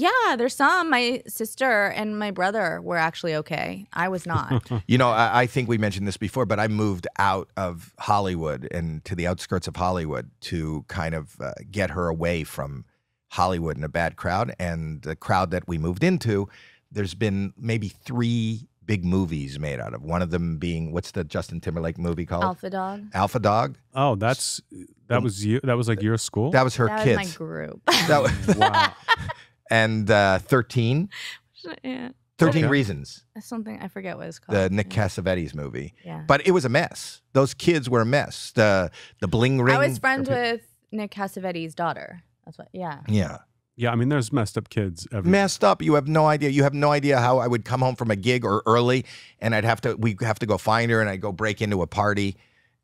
Yeah, there's some. My sister and my brother were actually okay. I was not. You know, I, I think we mentioned this before, but I moved out of Hollywood and to the outskirts of Hollywood to kind of uh, get her away from Hollywood and a bad crowd. And the crowd that we moved into, there's been maybe three big movies made out of. One of them being what's the Justin Timberlake movie called? Alpha Dog. Alpha Dog. Oh, that's that was you. That was like your school. That was her That kids. was my group. That was- wow. and uh, 13, yeah. 13 Okay. Reasons, That's Something I forget what it's called. the Nick Cassavetes movie. yeah. But it was a mess. Those kids were a mess. The the bling ring. I was friends with Nick Cassavetes' daughter. That's what. Yeah. Yeah. Yeah, I mean, there's messed up kids. Everywhere. Messed up. You have no idea. You have no idea how I would come home from a gig or early and I'd have to we have to go find her and I'd go break into a party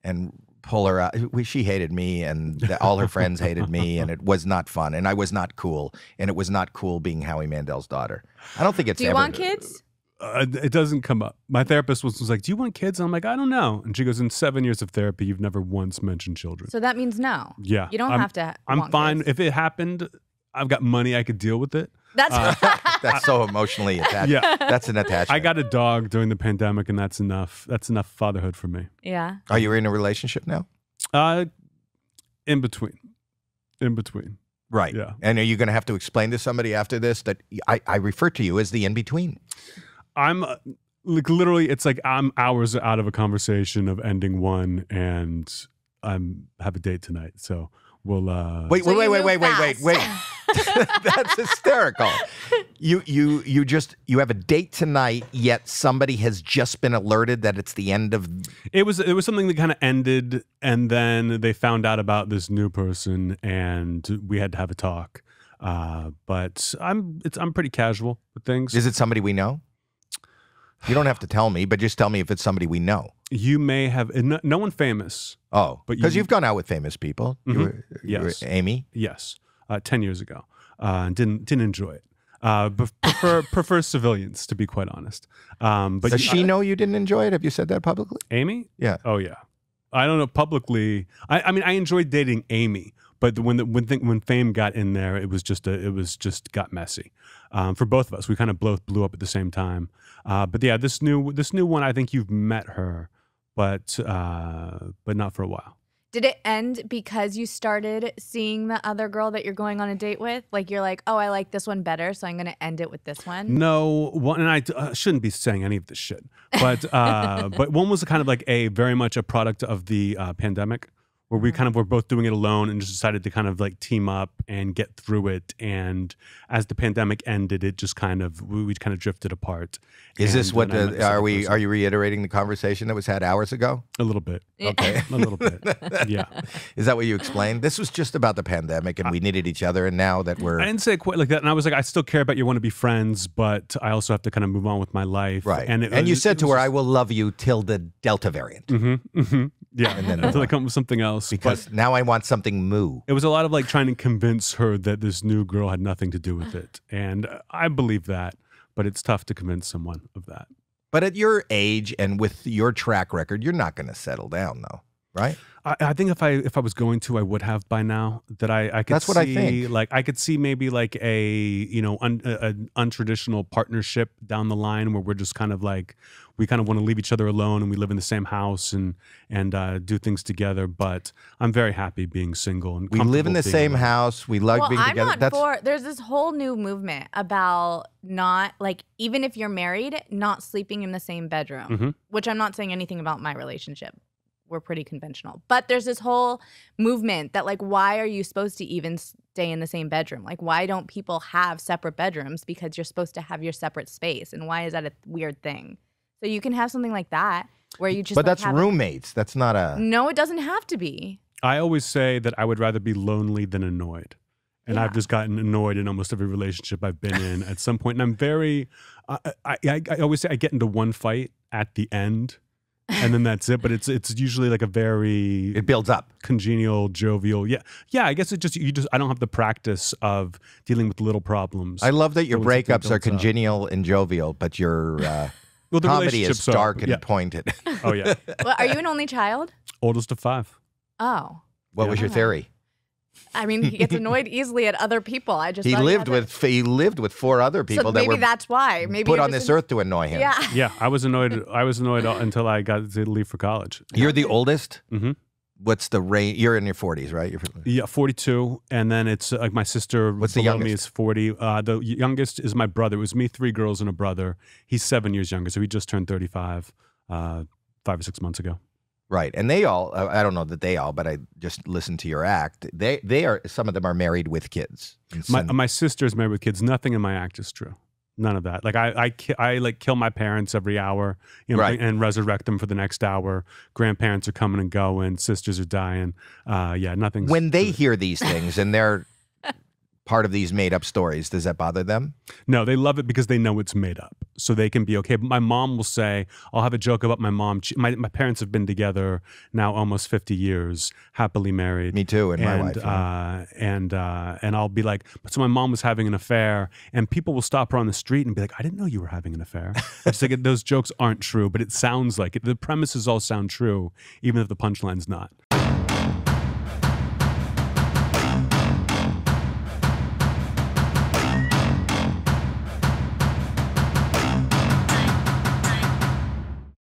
and pull her out. We, she hated me and the, all her friends hated me and it was not fun and I was not cool and it was not cool being Howie Mandel's daughter. I don't think it's Do you ever want kids? Uh, it doesn't come up. My therapist was, was like, "Do you want kids?" I'm like, "I don't know." And she goes, "In seven years of therapy, you've never once mentioned children." So that means no. yeah, You don't I'm, have to. I'm want fine kids. if it happened. I've got money. I could deal with it. That's. That's so emotionally attached. Yeah. That's an attachment. I got a dog during the pandemic, and that's enough. That's enough fatherhood for me. yeah. Are you in a relationship now? Uh, in between, in between. Right. Yeah. And are you going to have to explain to somebody after this that I, I refer to you as the in between? I'm uh, like literally. It's like I'm hours out of a conversation of ending one, and I'm have a date tonight. So we'll. uh Wait, So wait, you wait, wait, move wait, wait, wait, wait. That's hysterical. You, you, you just you have a date tonight, yet somebody has just been alerted that it's the end of. It was it was something that kind of ended, and then they found out about this new person, and we had to have a talk. Uh, but I'm it's I'm pretty casual with things. Is it somebody we know? You don't have to tell me, but just tell me if it's somebody we know. you may have no, no one famous. Oh, But because you- have gone out with famous people. You were, you were Yes. Amy. Yes, uh, ten years ago, uh, didn't didn't enjoy it. Uh, prefer prefer civilians to be quite honest. Um, but Does you- she know you didn't enjoy it? Have you said that publicly? Amy? Yeah. Oh yeah. I don't know publicly. I, I mean, I enjoyed dating Amy, but when the, when thing, when fame got in there, it was just a, it was just got messy um, for both of us. We kind of both blew up at the same time. Uh, but yeah, this new this new one, I think you've met her, but uh, but not for a while. Did it end because you started seeing the other girl that you're going on a date with? Like you're like, oh, I like this one better, so I'm going to end it with this one. No, one and I uh, shouldn't be saying any of this shit, but uh, but one was kind of like a very much a product of the uh, pandemic, where we kind of were both doing it alone and just decided to kind of like team up and get through it. And as the pandemic ended, it just kind of we, we kind of drifted apart. Is this what then I met the, are we? person. Are you reiterating the conversation that was had hours ago? a little bit? Okay. A little bit, yeah. Is that what you explained? This was just about the pandemic, and we needed each other, and now that we're I didn't say it quite like that, and I was like, I still care about you, want to be friends, but I also have to kind of move on with my life, right, And and, it, you it said to her, just- "I will love you till the Delta variant," Mm-hmm, mm-hmm. Yeah, And then until I come up with something else. But because now I want something moo. it was a lot of like trying to convince her that this new girl had nothing to do with it, and I believe that, but it's tough to convince someone of that. But at your age and with your track record, you're not going to settle down, though, right? I, I think if I if I was going to, I would have by now. That I I could That's see, I think. Like I could see maybe like a you know un, a, an untraditional partnership down the line where we're just kind of like we kind of want to leave each other alone and we live in the same house and and uh, do things together. But I'm very happy being single and We live in the same alone. house. We love well, being I'm together. not for. There's this whole new movement about not like even if you're married, not sleeping in the same bedroom. Mhm. Which I'm not saying anything about my relationship. We're pretty conventional, but there's this whole movement that like, why are you supposed to even stay in the same bedroom? Like, why don't people have separate bedrooms? Because you're supposed to have your separate space, and why is that a weird thing? So you can have something like that where you just. but like, that's have a- roommates. That's not a. No, it doesn't have to be. I always say that I would rather be lonely than annoyed. And Yeah. I've just gotten annoyed in almost every relationship I've been in at some point. And I'm very, I, I, I, I always say I get into one fight at the end, and then that's it. But it's it's usually like a very It builds up. congenial, jovial. Yeah, yeah. I guess it just you just I don't have the practice of dealing with little problems. I love that your So breakups are builds up. congenial and jovial, but your uh, well, the comedy is relationships are- dark and yeah. pointed. Oh yeah, well, are you an only child? oldest of five. Oh. What Yeah. was your Okay. theory? I mean, he gets annoyed easily at other people. I just He lived had with he lived with four other people so that maybe were that's why. Maybe put you're on just this earth to annoy him. Yeah. Yeah, I was annoyed. I was annoyed until I got to leave for college. You're the oldest. hmm What's the range? You're in your 40s, right? You're, Yeah, 42, and then it's uh, like my sister. What's the below me youngest? is 40. Uh, the youngest is my brother. It was me, three girls and a brother. He's seven years younger, so he just turned 35 uh, five or six months ago. Right, and they all. uh, I don't know that they all, but I just listened to your act. They they are some of them are married with kids. My my sister's married with kids. Nothing in my act is true. None of that. Like I I, I like kill my parents every hour, you know, Right. and resurrect them for the next hour. Grandparents are coming and going. Sisters are dying. Uh, yeah, nothing's when they hear these things and they're part of these made up stories, does that bother them? No, they love it because they know it's made up. So they can be okay. But my mom will say, I'll have a joke about my mom. My, my parents have been together now almost 50 years, happily married. Me too, and, my wife. yeah. uh, and uh, and I'll be like, but so my mom was having an affair, and people will stop her on the street and be like, I didn't know you were having an affair. it's like those jokes aren't true, but it sounds like it. The premises all sound true, even if the punchline's not.